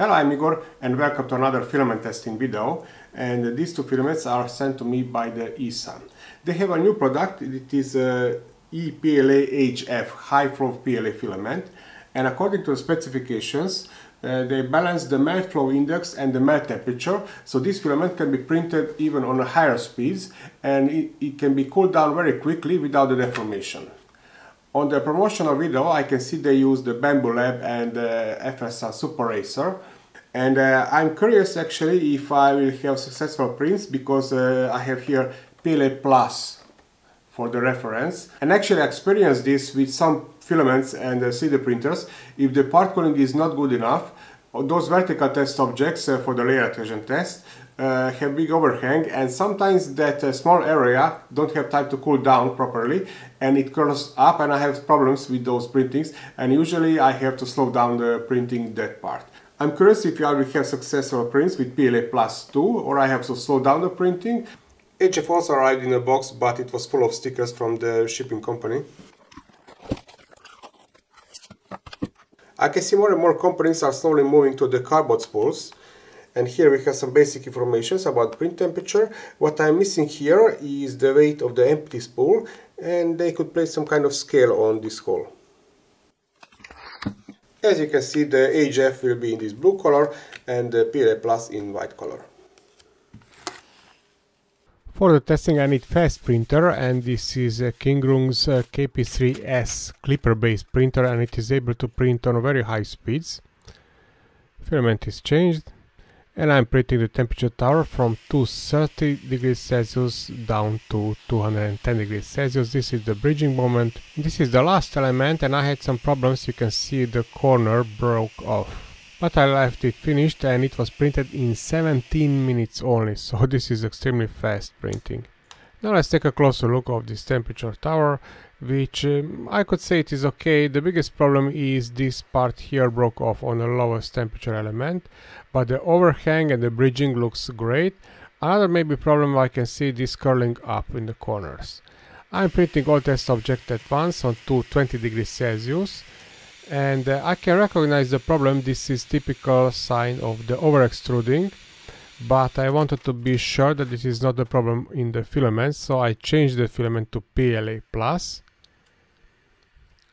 Hello, I'm Igor and welcome to another filament testing video and these two filaments are sent to me by the eSun. They have a new product, it is a EPLA-HF high flow PLA filament and according to the specifications uh, they balance the melt flow index and the melt temperature so this filament can be printed even on a higher speeds and it, it can be cooled down very quickly without the deformation. On the promotional video I can see they use the Bambu Lab and uh, FLSUN Super Racer. And uh, I'm curious actually if I will have successful prints because uh, I have here PLA Plus for the reference. And actually I experienced this with some filaments and uh, 3D printers. If the part cooling is not good enough those vertical test objects uh, for the layer adhesion test uh, have big overhang and sometimes that uh, small area don't have time to cool down properly and it curls up and I have problems with those printings and usually I have to slow down the printing that part. I'm curious if I will have successful prints with PLA Plus 2 or I have to slow down the printing. HF also arrived in a box but it was full of stickers from the shipping company. I can see more and more companies are slowly moving to the cardboard spools and here we have some basic informations about print temperature. What I'm missing here is the weight of the empty spool and they could place some kind of scale on this hole. As you can see the HF will be in this blue color and the PLA Plus in white color. For the testing I need fast printer and this is a Kingroon's uh, KP3S Klipper based printer and it is able to print on very high speeds. Filament is changed and I'm printing the temperature tower from 230 degrees Celsius down to 210 degrees Celsius. This is the bridging moment. This is the last element and I had some problems. You can see the corner broke off. But I left it finished and it was printed in 17 minutes only, so this is extremely fast printing. Now let's take a closer look of this temperature tower, which um, I could say it is okay. The biggest problem is this part here broke off on the lowest temperature element, but the overhang and the bridging looks great. Another maybe problem I can see this curling up in the corners. I'm printing all test objects at once on 220 degrees Celsius and uh, I can recognize the problem. This is typical sign of the over extruding but I wanted to be sure that this is not the problem in the filament so I changed the filament to PLA plus.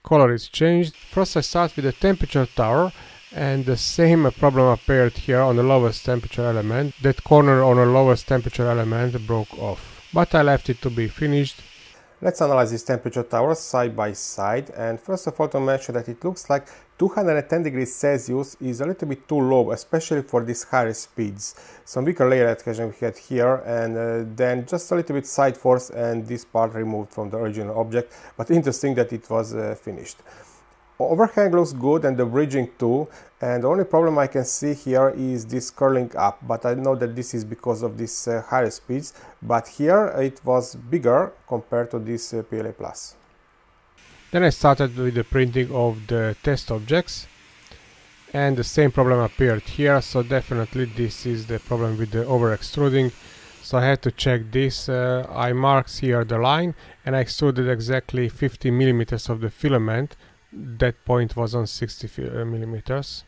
Color is changed. First I start with the temperature tower and the same problem appeared here on the lowest temperature element. That corner on the lowest temperature element broke off. But I left it to be finished Let's analyze these temperature towers side by side and first of all to mention that it looks like 210 degrees Celsius is a little bit too low especially for these higher speeds. Some weaker layer adhesion we had here and uh, then just a little bit side force and this part removed from the original object but interesting that it was uh, finished. Overhang looks good and the bridging too and the only problem I can see here is this curling up but I know that this is because of these uh, higher speeds but here it was bigger compared to this uh, PLA Plus. Then I started with the printing of the test objects and the same problem appeared here so definitely this is the problem with the over extruding so I had to check this uh, I marked here the line and I extruded exactly 50 millimeters of the filament that point was on 60 uh, millimeters.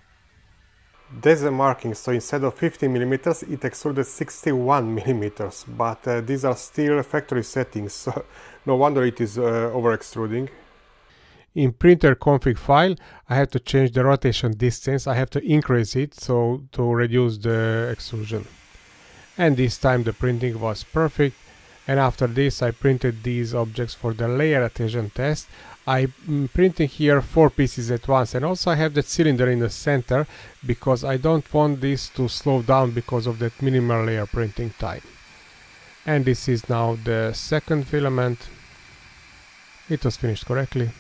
There's a marking, so instead of 50 millimeters, it extruded 61 millimeters, but uh, these are still factory settings, so no wonder it is uh, over extruding. In printer config file, I have to change the rotation distance, I have to increase it so to reduce the extrusion. And this time the printing was perfect, and after this I printed these objects for the layer adhesion test. I'm mm, printing here four pieces at once and also I have that cylinder in the center because I don't want this to slow down because of that minimal layer printing time. And this is now the second filament. It was finished correctly.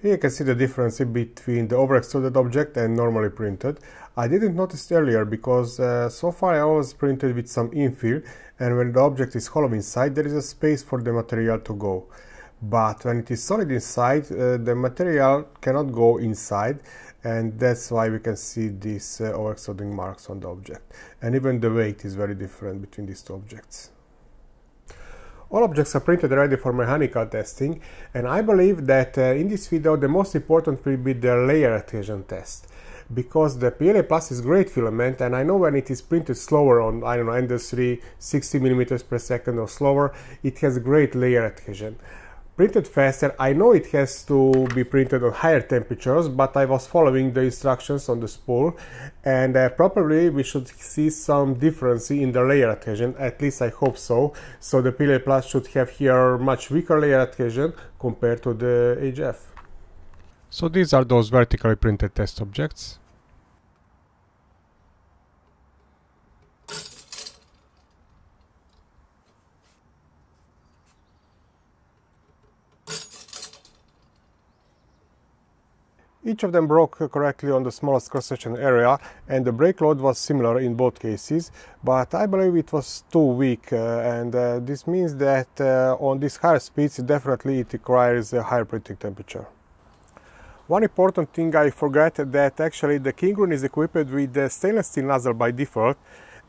Here you can see the difference between the over extruded object and normally printed. I didn't notice earlier because uh, so far I always printed with some infill and when the object is hollow inside there is a space for the material to go. But when it is solid inside uh, the material cannot go inside and that's why we can see these uh, over extruding marks on the object. And even the weight is very different between these two objects. All objects are printed ready for mechanical testing and I believe that uh, in this video the most important will be the layer adhesion test. because the PLA Plus is great filament and I know when it is printed slower on, I don't know, Ender 3, 60 millimeters per second or slower, it has great layer adhesion. Printed faster, I know it has to be printed on higher temperatures, but I was following the instructions on the spool and uh, probably we should see some difference in the layer adhesion, at least I hope so. So the PLA Plus should have here much weaker layer adhesion compared to the HF. So these are those vertically printed test objects. Each of them broke correctly on the smallest cross-section area and the brake load was similar in both cases, but I believe it was too weak uh, and uh, this means that uh, on these higher speeds definitely it requires a higher printing temperature. One important thing I forgot that actually the Kingroon is equipped with the stainless steel nozzle by default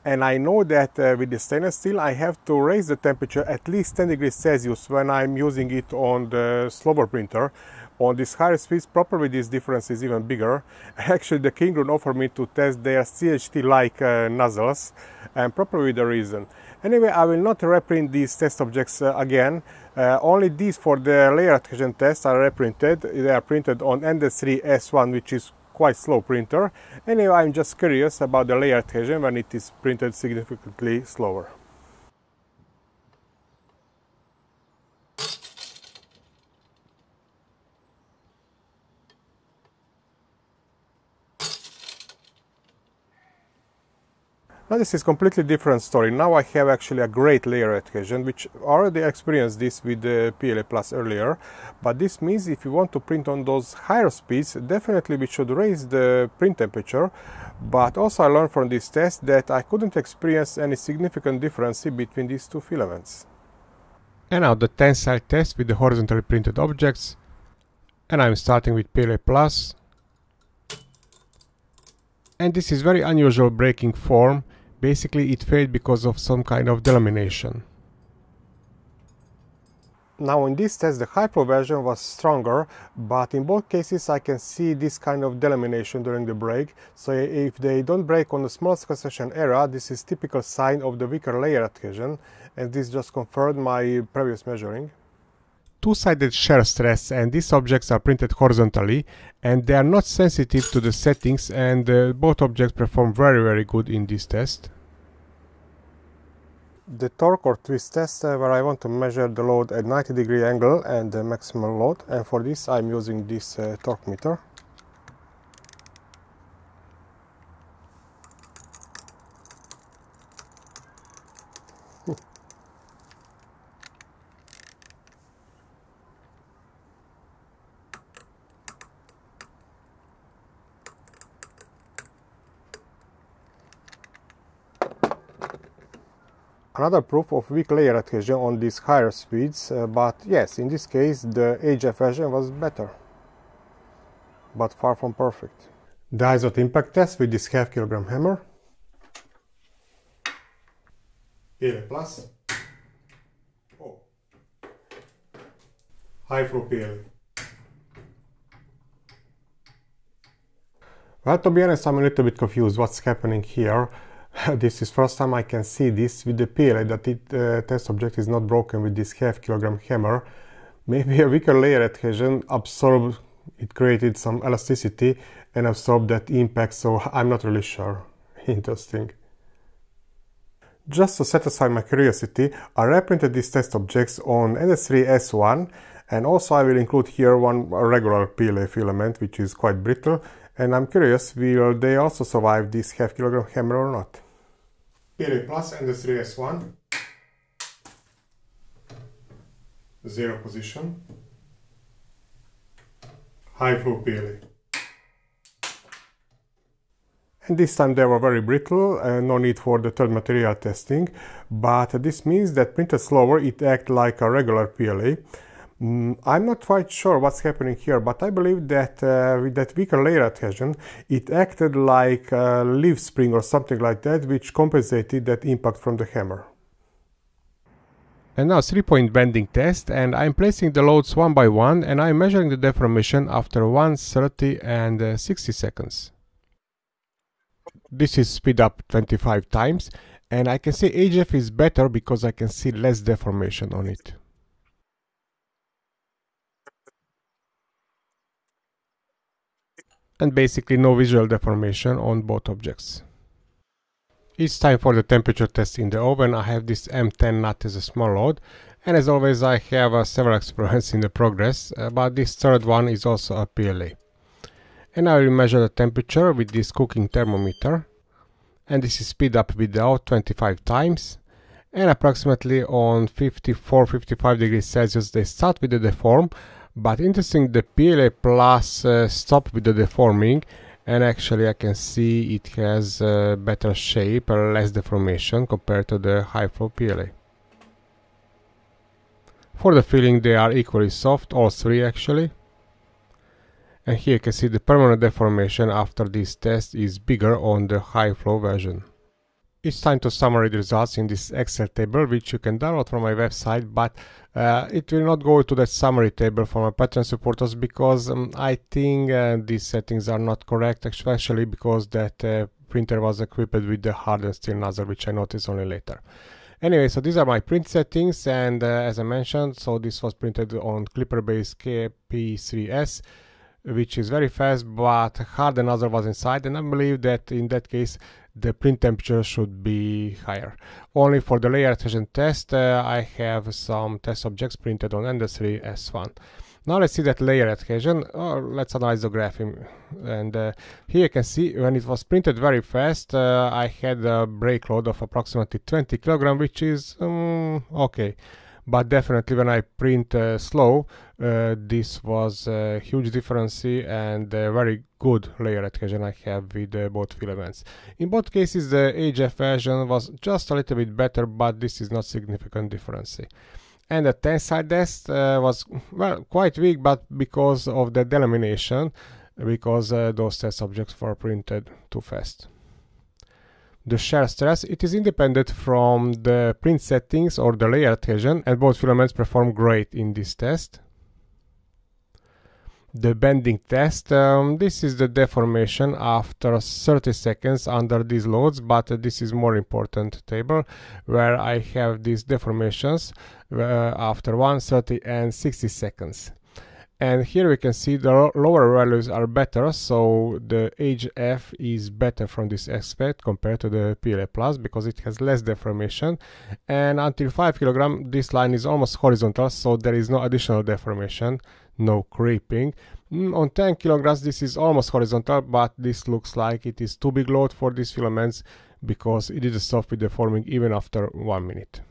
and I know that uh, with the stainless steel I have to raise the temperature at least 10 degrees Celsius when I'm using it on the slower printer on these higher speeds, probably this difference is even bigger. Actually, the Kingroon offered me to test their CHT-like uh, nozzles, and probably the reason. Anyway, I will not reprint these test objects uh, again. Uh, only these for the layer adhesion test are reprinted. They are printed on Ender 3 S1, which is quite slow printer. Anyway, I'm just curious about the layer adhesion when it is printed significantly slower. Now this is completely different story. Now I have actually a great layer adhesion, which already experienced this with the PLA Plus earlier. But this means if you want to print on those higher speeds, definitely we should raise the print temperature. But also I learned from this test that I couldn't experience any significant difference between these two filaments. And now the tensile test with the horizontally printed objects. And I'm starting with PLA Plus. And this is very unusual breaking form Basically it failed because of some kind of delamination. Now in this test the flow version was stronger, but in both cases I can see this kind of delamination during the break. So if they don't break on the smallest cross-section area, this is typical sign of the weaker layer adhesion, and this just confirmed my previous measuring two-sided shear stress and these objects are printed horizontally and they are not sensitive to the settings and uh, both objects perform very very good in this test. The torque or twist test uh, where I want to measure the load at 90 degree angle and the maximum load and for this I'm using this uh, torque meter. Another proof of weak layer adhesion on these higher speeds, uh, but yes, in this case the HF version was better, but far from perfect. The Izod impact test with this half kilogram hammer. PLA plus. Oh. High flow PLA. Well, to be honest, I'm a little bit confused what's happening here. this is first time I can see this with the PLA that it uh, test object is not broken with this half kilogram hammer. Maybe a weaker layer adhesion absorbed, it created some elasticity and absorbed that impact, so I'm not really sure. Interesting. Just to satisfy my curiosity, I reprinted these test objects on Ender 3 S1 and also I will include here one regular PLA filament which is quite brittle and I'm curious will they also survive this half kilogram hammer or not. PLA Plus and the 3S1. Zero position. High flow PLA. And this time they were very brittle, and no need for the third material testing, but this means that printed slower it acts like a regular PLA. Mm, I'm not quite sure what's happening here, but I believe that uh, with that weaker layer adhesion, it acted like a leaf spring or something like that, which compensated that impact from the hammer. And now three-point bending test, and I'm placing the loads one by one, and I'm measuring the deformation after 1, 30 and uh, 60 seconds. This is speed up 25 times and I can see HF is better because I can see less deformation on it. And basically no visual deformation on both objects. It's time for the temperature test in the oven. I have this M10 nut as a small load and as always I have uh, several experiments in the progress, uh, but this third one is also a PLA. And I will measure the temperature with this cooking thermometer and this is speed up without 25 times and approximately on 54-55 degrees Celsius they start with the deform but interesting the PLA plus uh, stop with the deforming and actually I can see it has a better shape less deformation compared to the high flow PLA. For the filling they are equally soft, all three actually. And here you can see the permanent deformation after this test is bigger on the high flow version. It's time to summarize the results in this Excel table, which you can download from my website, but uh, it will not go to that summary table for my Patreon supporters because um, I think uh, these settings are not correct, especially because that uh, printer was equipped with the hardened steel nozzle, which I noticed only later. Anyway, so these are my print settings, and uh, as I mentioned, so this was printed on Klipper Base KP3S which is very fast but hard another was inside and I believe that in that case the print temperature should be higher. Only for the layer adhesion test uh, I have some test objects printed on Ender 3 S1. Now let's see that layer adhesion. Oh, let's analyze the graph. And uh, here you can see when it was printed very fast, uh, I had a break load of approximately 20 kilogram, which is um, okay but definitely when I print uh, slow uh, this was a huge difference and a very good layer adhesion I have with uh, both filaments. In both cases the HF version was just a little bit better but this is not significant difference. And the tensile test uh, was well quite weak but because of the delamination because uh, those test objects were printed too fast the shear stress, it is independent from the print settings or the layer adhesion and both filaments perform great in this test. The bending test, um, this is the deformation after 30 seconds under these loads, but uh, this is more important table where I have these deformations uh, after 1, 30 and 60 seconds and here we can see the lower values are better so the HF is better from this aspect compared to the PLA Plus because it has less deformation. And until 5 kilogram this line is almost horizontal so there is no additional deformation no creeping. Mm, on 10 kilograms this is almost horizontal but this looks like it is too big load for these filaments because it didn't stop with deforming even after one minute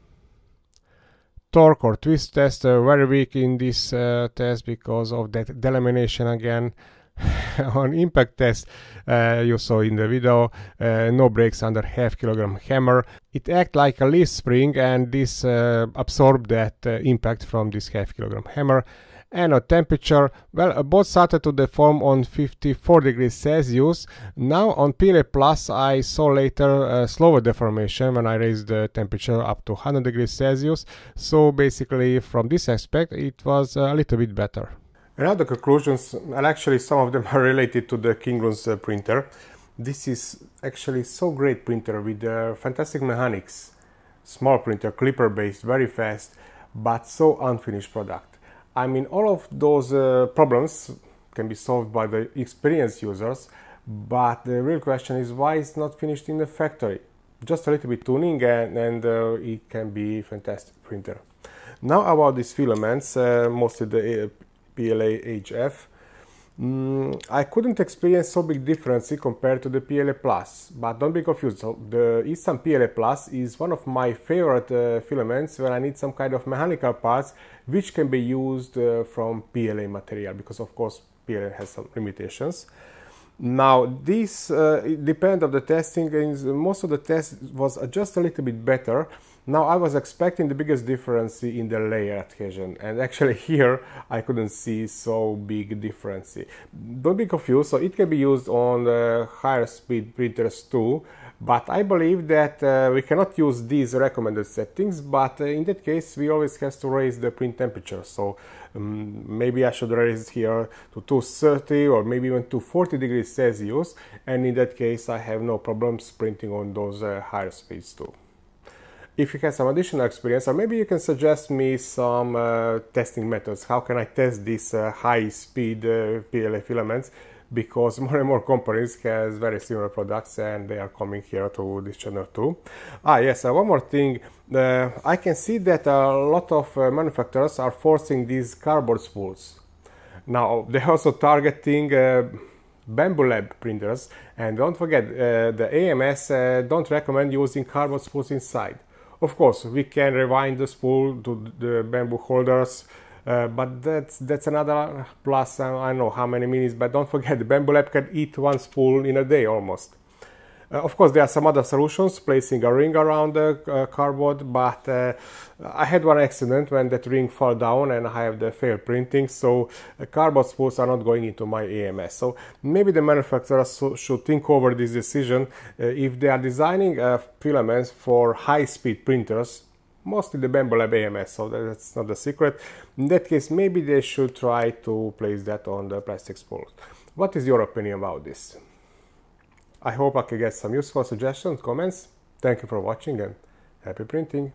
torque or twist test uh, very weak in this uh, test because of that delamination again on impact test uh, you saw in the video uh, no brakes under half kilogram hammer. It act like a leaf spring and this uh, absorbed that uh, impact from this half kilogram hammer and a temperature well both started to deform on 54 degrees celsius. Now on PLA plus i saw later a slower deformation when i raised the temperature up to 100 degrees celsius. So basically from this aspect it was a little bit better. Another conclusions and actually some of them are related to the Kingroon's uh, printer. This is actually so great printer with uh, fantastic mechanics. Small printer Klipper based very fast but so unfinished product I mean, all of those uh, problems can be solved by the experienced users, but the real question is why it's not finished in the factory? Just a little bit tuning and, and uh, it can be fantastic printer. Now about these filaments, uh, mostly the PLA HF, Mm, I couldn't experience so big difference compared to the PLA Plus, but don't be confused. So the eSun PLA Plus is one of my favorite uh, filaments when I need some kind of mechanical parts which can be used uh, from PLA material because of course PLA has some limitations. Now this uh, depend of the testing. Most of the test was just a little bit better now I was expecting the biggest difference in the layer adhesion and actually here I couldn't see so big difference. Don't be confused, so it can be used on the higher speed printers too, But I believe that uh, we cannot use these recommended settings, but uh, in that case we always have to raise the print temperature. So um, maybe I should raise it here to 230 or maybe even to 40 degrees Celsius and in that case I have no problems printing on those uh, higher speeds too if you have some additional experience or maybe you can suggest me some uh, testing methods. How can i test these uh, high speed uh, pla filaments? Because more and more companies has very similar products and they are coming here to this channel too. Ah yes uh, one more thing. Uh, i can see that a lot of uh, manufacturers are forcing these cardboard spools. Now they're also targeting Bambu Lab printers. And don't forget the AMS don't recommend using cardboard spools inside of course, we can rewind the spool to the Bambu holders, uh, but that's that's another plus. I don't know how many minutes, but don't forget, the Bambu Lab can eat one spool in a day almost. Uh, of course, there are some other solutions, placing a ring around the uh, cardboard, but uh, I had one accident when that ring fell down and I have the failed printing, so cardboard spools are not going into my AMS. So maybe the manufacturers should think over this decision if they are designing filaments for high-speed printers, mostly the Bambu Lab AMS, so that's not the secret. In that case, maybe they should try to place that on the plastic spool. What is your opinion about this? I hope I can get some useful suggestions, comments. Thank you for watching and happy printing!